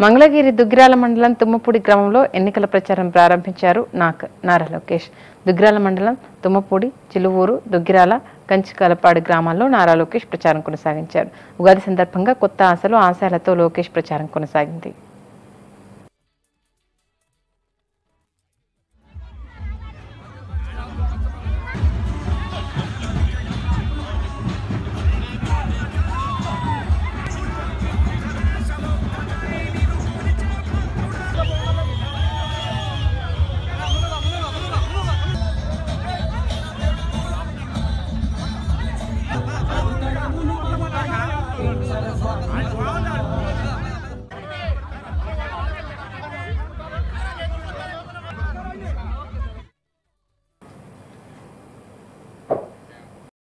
మంగళగిరి దుగ్గిరాల మండలం తుమ్మపూడి గ్రామంలో ఎన్నికల ప్రచారం ప్రారంభించారు నాక్ నారా లోకేష్. దుగ్గిరాల మండలం తుమ్మపూడి చిలువూరు దుగ్గిరాల కంచికలపాడు గ్రామాల్లో నారా లోకేష్ ప్రచారం కొనసాగించారు. ఉగాది సందర్భంగా కొత్త ఆశలు ఆశయాలతో లోకేష్ ప్రచారం కొనసాగింది.